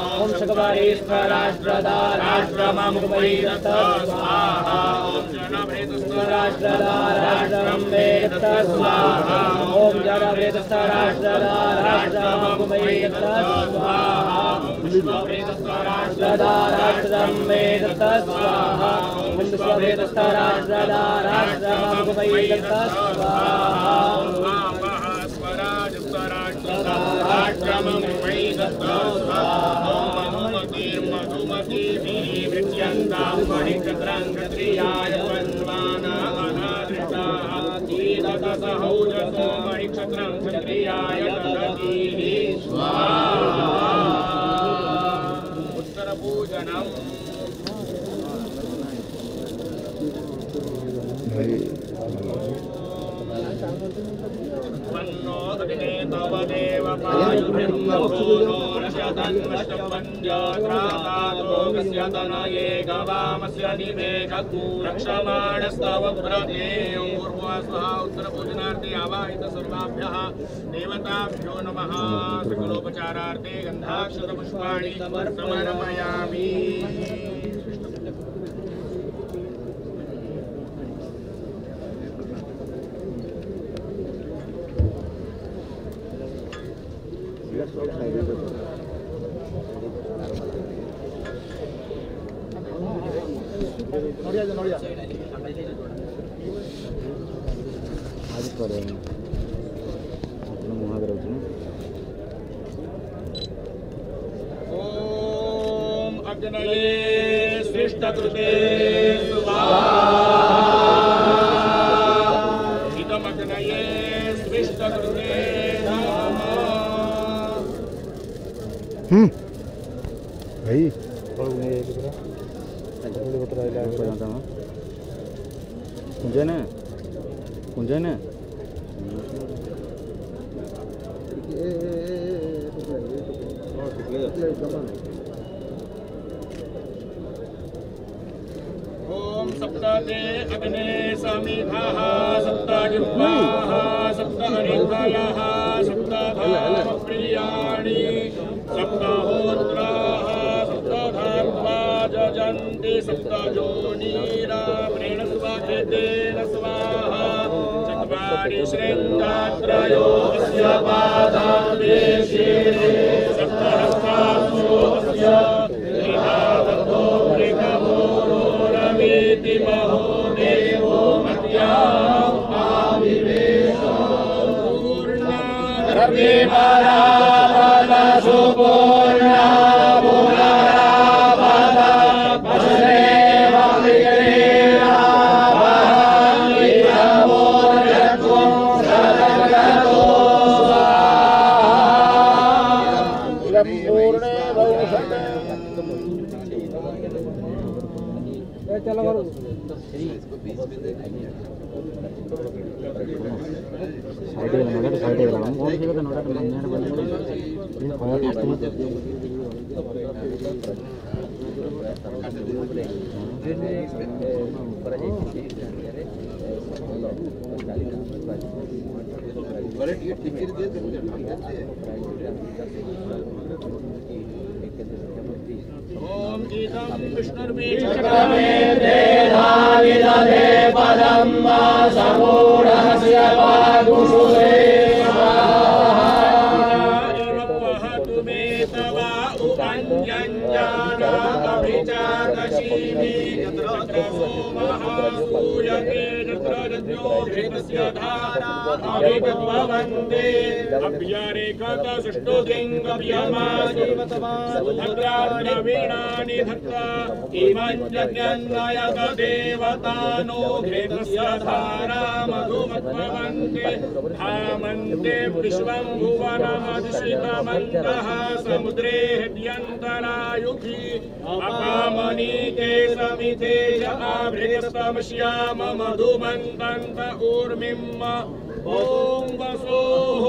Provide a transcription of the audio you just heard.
ॐ शकवारेश्वराष्ट्रदा राष्ट्रममुपैरत स्वाहा राष्ट्रदा राष्ट्रं वेदत स्वाहा ॐ जनवेदस्थ राष्ट्रदा राष्ट्रममुपैरत स्वाहा राष्ट्रदा राष्ट्रं वेदत स्वाहा विश्ववेदस्थ राष्ट्रदा राष्ट्रममुपैरत स्वाहा उत्तरपूजनम् वन्नो अग्ने तव देव पायुर्भिर्मभूनोरशतन्वष्टपञ्चाग्रातातोकस्य तनये गवामस्य निवेगकू रक्षमाणस्तव व्रते ऊर्ध्वस्वः उत्तरपूजनार्थे आवाहित सर्वाभ्यः देवताभ्यो नमः सकलोपचारार्थे गन्धाक्षरपुष्पाणि समर्पयामि అది సరే మహాదేవ్ అవుతుంది ఓం అగ్నయే శ్రేష్ఠ కృతే ಹ್ಞೂ ಭೈ ಕುಂಜನ ಕುಂಜನ ॐ सप्तते अग्ने समिधाः सप्तजिह्वाः सप्तहरिफलाः सप्तधामप्रियाणि सप्तहोत्राः सप्तधात्वा जजन्ति सप्तजोनीराम्रेण स्वाकृतेन स्वाहा चत्वारि शृङ्गात्रयो अस्य पादादेशे सप्तहस्तासु अस्य त्रिधावतो महो देवो मत्याम् आविवेश पूर्णाधर्मे परापदसु चलो करो సైడ్ వెళ్ళాము సైడ్ వెళ్ళాము మూడు జీవిత నూట పన్నెండు పన్నెండు పదహారు बट ये टिकट दे गीतं विष्णुर्वीक्षकमे देधाविदधे पदं वा समूढस्य पादुषु वहतु मे तव। उपञ्जञ्जानामभिचादशीमि यत्र सूयते यत्र धारा अभिगतवन्ते अभ्यरेखत सुष्ठुलिङ्गभ्यमादिवतमानि धत्ता इमञ्जन्यन्नयत देवतानो घृतस्य धारा मधुमत्वन्ते धामन्ते विश्वं भुवनमधिष्ठितमन्तः समुद्रे हृद्यन्तरायुधि अपामनीते समिते च आवृतस्तमश्याम मधुमन्तन्त ऊर्मिम् ॐ वसोः।